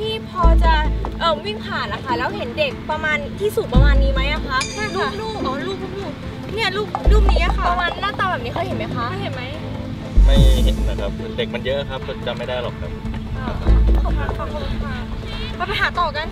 ที่พอจะเออวิ่งผ่านนะคะแล้วเห็นเด็กประมาณที่สูงประมาณนี้ไหมอะคะลูกลูกอ๋อลูกลูกเนี่ยลูกรูปนี้อะค่ะประมาณหน้าตาแบบนี้เคยเห็นไหมคะเห็นไหมไม่เห็นนะครับเด็กมันเยอะครับจำไม่ได้หรอกครับขอบคุณค่ะขอบคุณค่ะเราไปหาต่อกัน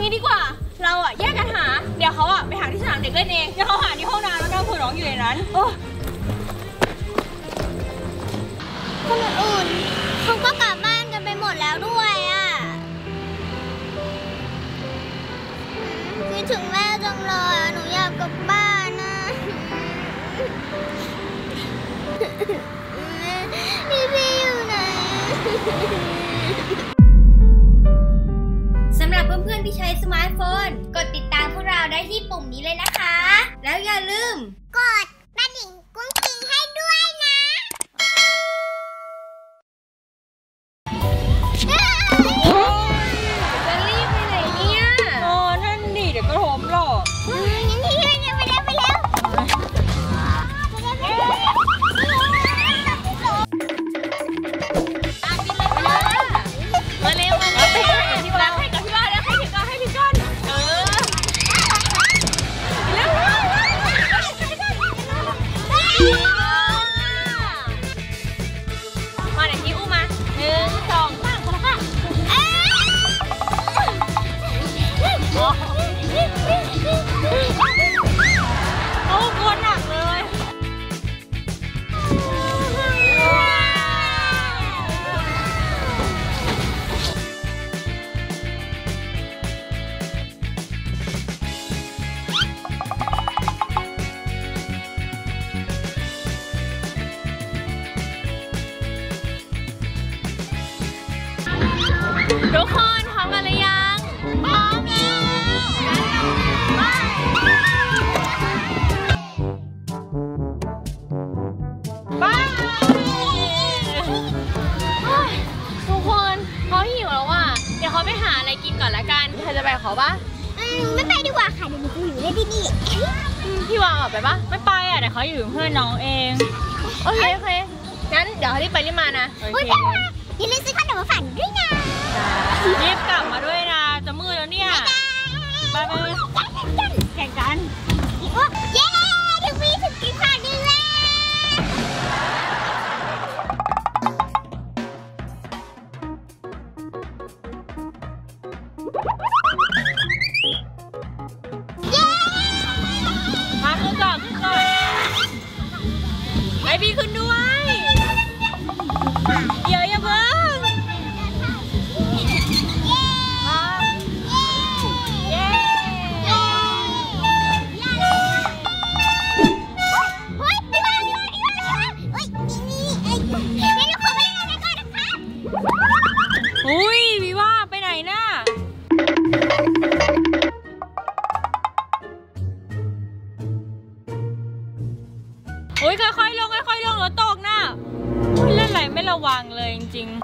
งี้ดีกว่า เราอะแยกกันหา เดี๋ยวเขาอะไปหาที่สนามเด็กเล่นเอง เดี๋ยวเขาหาที่ห้องน้ำแล้วก็เผื่อน้องอยู่ในนั้นโอ้คนอื่นๆเขาก็กลับบ้านกันไปหมดแล้วด้วยอะอืมคิดถึงแม่จังเลยอะหนูอยากกลับบ้านนะพี่พี่อยู่ไหน พื่อนๆที่ใช้สมาร์ทโฟน กดติดตามพวกเราได้ที่ปุ่มนี้เลยนะคะ แล้วอย่าลืม กด กับเขาปะอืมไม่ไปดีกว่าค่ะเดี๋ยวหนูจะอยู่เล่นที่นี่อืมพี่วางออกไปปะไม่ไปอะเดี๋ยวเขาอยู่เป็นเพื่อนน้องเองโอเคโอเคงั้นเดี๋ยวรีบไปรีบมานะอุ้ยพี่ว่าอย่าลืมซื้อขนมมาฝากหนูด้วยนะรีบกลับมาด้วยนะจะมืดแล้วเนี่ยไปไปแข่งกัน เดี๋ยวอย่าเพิ่งครับเย้เฮ้ยพี่ว่าพี่ว่าพี่ว่าพี่ว่าเฮ้ยนี่นี่เอ้ยเดี๋ยวหนูขอไปเล่นอะไรก่อนนะคะอุ้ยพี่ว่าไปไหนน่ะโอ้ยค่อยๆลงค่อยๆลงแล้วตก ไรไม่ระวังเลยจริงๆ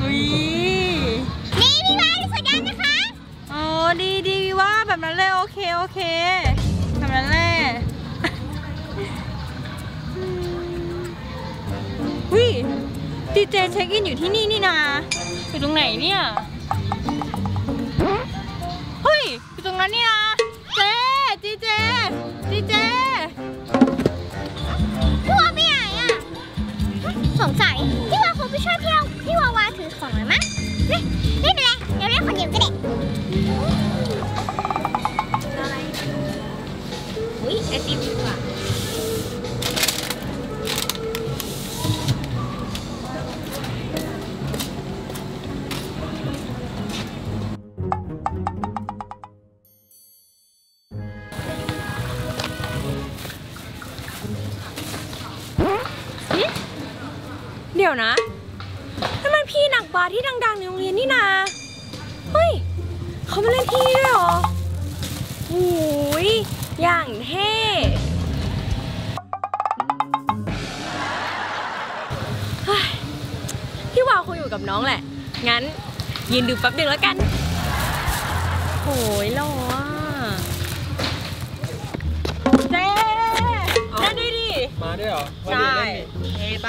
อุ้ยนี่พี่ว่าสวยงามนะคะอ๋อดีดีว่าแบบนั้นเลยโอเคโอเคแบบนั้นแหละวิดีเจเช็คอินอยู่ที่นี่นี่นาอยู่ตรงไหนเนี่ย เฮ้ยอยู่ตรงนั้นนี่นะ แล้วมั้งเฮ้ยไม่เป็นไร นเดียวก็ได้อุ้ยไอติมดีกว่าเดี๋ยวนะนั่นมันพี่หนักบาสที่ดังๆในโรงเรียนนี่นา เฮ้ย เขามาเล่นที่นี่ด้วยเหรอโอ้ยอย่างเท่เฮ้ยพี่วาวคงอยู่กับน้องแหละ งั้นยืนดูแป๊บหนึ่งแล้วกัน โหยหล่ออะเจ๊เล่นด้วยดิ มาด้วยเหรอใช่เฮ้ไป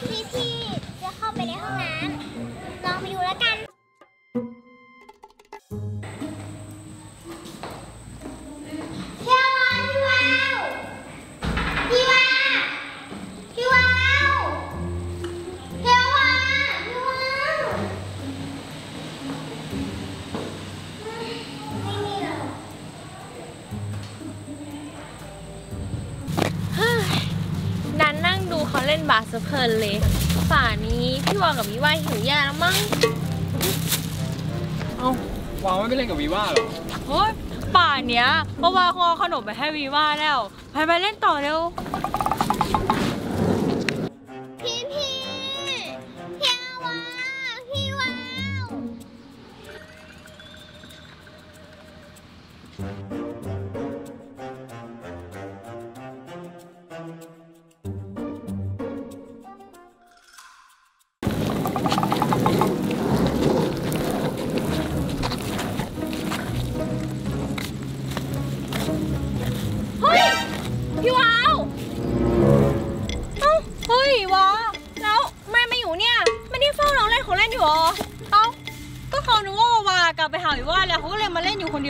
พี่พี่จะเข้าไปในห้องน้ำ ดูเขาเล่นบาสเพลินเลยป่านี้พี่วอกับวิว่าหิวแย่แล้วมั้งเอ้าวางไว้ไม่เล่นกับวีว่าเหรอเฮ้ยป่าเนี้ยเพราะว่าเขาเอาขนมไปให้วีว่าแล้ว ไปไปเล่นต่อเร็ว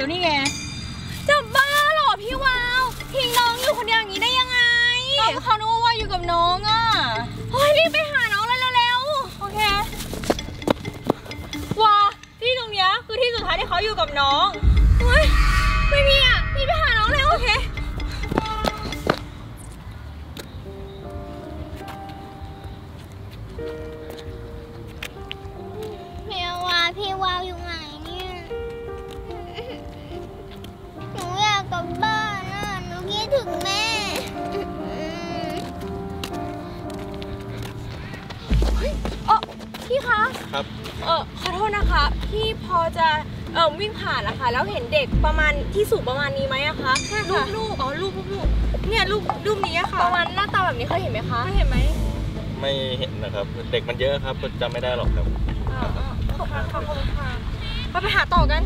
ดียวนี่ไงจะบ้าเหรอพี่วาวทิ้งน้องอยู่คนเดียวอย่างนี้ได้ยังไงก็เขานึกว่าว่าอยู่กับน้อง เออขอโทษนะคะพี่พอจะเออวิ่งผ่านนะคะแล้วเห็นเด็กประมาณที่สูงประมาณนี้ไหมอะคะรูปรูปอ๋อรูปรูปรูปเนี่ยรูปรูปนี้อะค่ะประมาณหน้าตาแบบนี้เคยเห็นไหมคะเคยเห็นไหมไม่เห็นนะครับ เด็กมันเยอะครับจำไม่ได้หรอกครับอ่าอ่าขอบคุณค่ะขอบคุณค่ะไปไปหาต่อกัน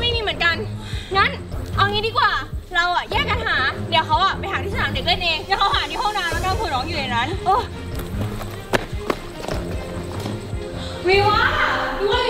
ไม่มีเหมือนกัน งั้นเอางี้ดีกว่า เราอะแยกกันหา เดี๋ยวเขาอะไปหาที่สนามเด็กเล่นเองเดี๋ยวเขาหาที่ห้องน้ำแล้วก็เผื่อน้องอยู่ในนั้นโอ้วิว่าวิว่าอย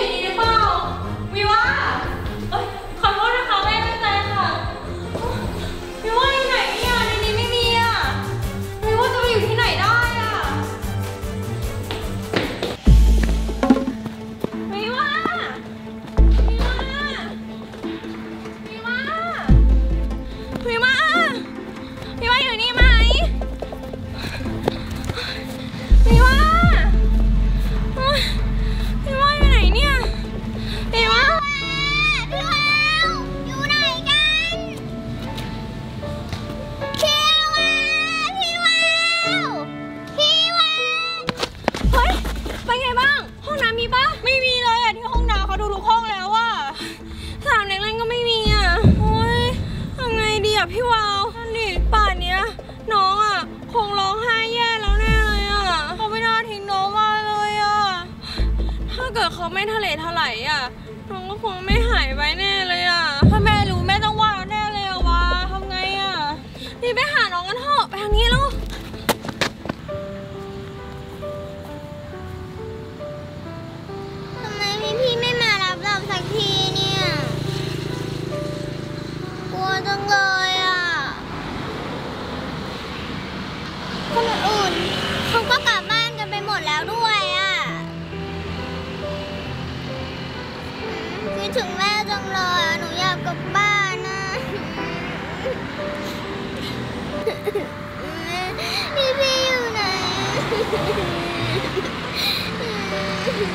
ู่นี่หรือเปล่า ไม่ทะเลทลายอะน้องก็คงไม่หายไปแน่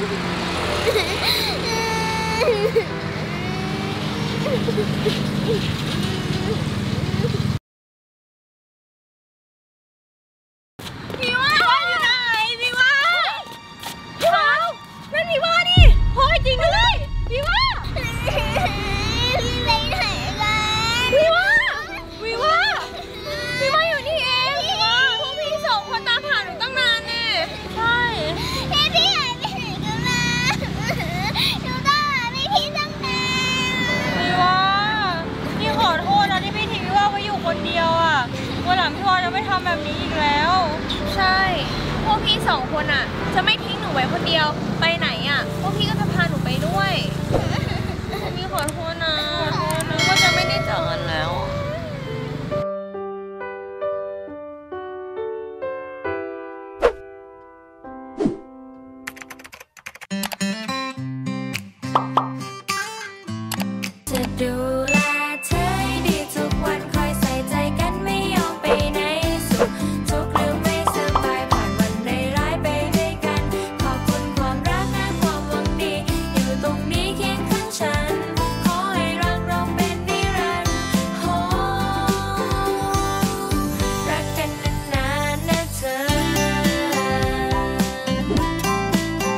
Ha ha! ขอโทษนะขอโว่าจะไม่ได้เจอกันแล้ว